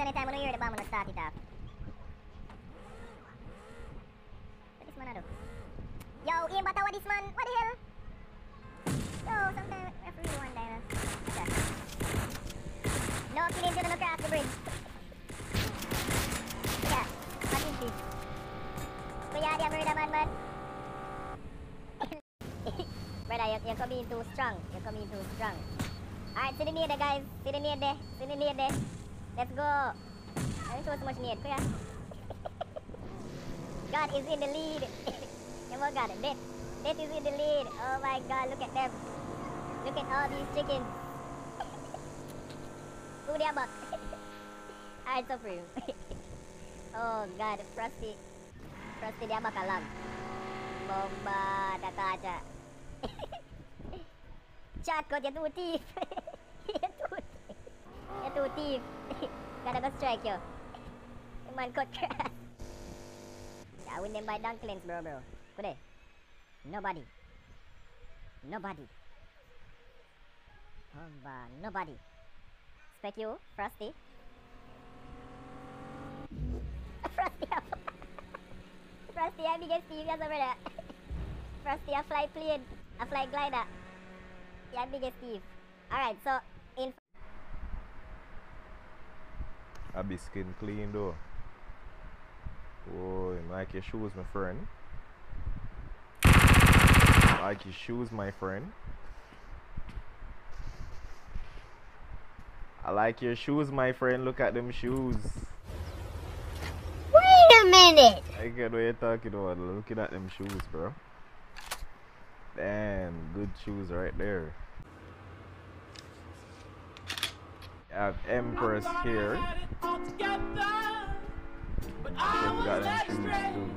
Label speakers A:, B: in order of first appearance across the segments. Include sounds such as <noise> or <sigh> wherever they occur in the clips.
A: anytime when you hear the bomb, I'm gonna start it off. What this man do? Yo, aim batter what this man? What the hell? Yo, sometimes referee one day. Okay. No killing children across the bridge. Yeah, what is this? Kuya, dia murder man, man. <laughs> Brother, you're, you're coming too strong. You're coming too strong. Alright, see the near there, guys. See the near there. See the near there. Let's go. I don't show so much need. Kuya. God is in the lead. <coughs> oh my God, Death. Death is in the lead. Oh my God, look at them. Look at all these chickens. <coughs> Who they about? <coughs> Alright, Supreme. oh God, Frosty. Frosty dia bakal lam. Bomba da kaca. <laughs> Thief. Dia tu thief. Dia tu thief. Gotta go strike you. Man crash. Yeah, win them by dunk lanes, bro, bro. Kude. Nobody. Nobody. Bomba, nobody. Spec you, Frosty. Frosty, Frosty, I'm biggest Steve, yes, brother. Frosty, a fly plane, a fly glider. Yeah, I'm biggest Steve. Alright, so in
B: I be skin clean though. Oh, you like your shoes, my friend. I like your shoes, my friend. I like your shoes, my friend. Look at them shoes.
A: Wait a minute!
B: I get what you're talking about. Looking at them shoes, bro. Damn, good shoes right there. You have Empress here. She's got them shoes too.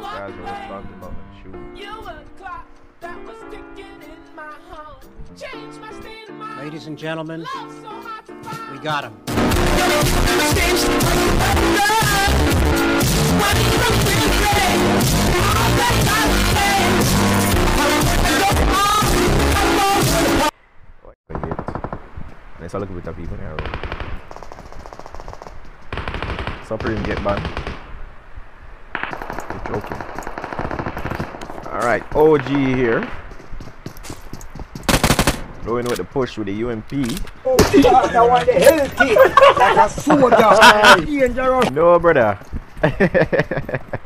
B: Guys are talking about them shoes.
C: You were clock that was ticking in my home. Changed my state of mind.
D: Ladies and gentlemen,
C: so hard to find.
D: we got him.
B: Let's have a look at the people in here. Supreme get banned. You're joking. Alright, OG here. Going with the push with the UMP.
E: I want the <laughs> healthy, like <laughs> a soldier.
B: No, brother. <laughs>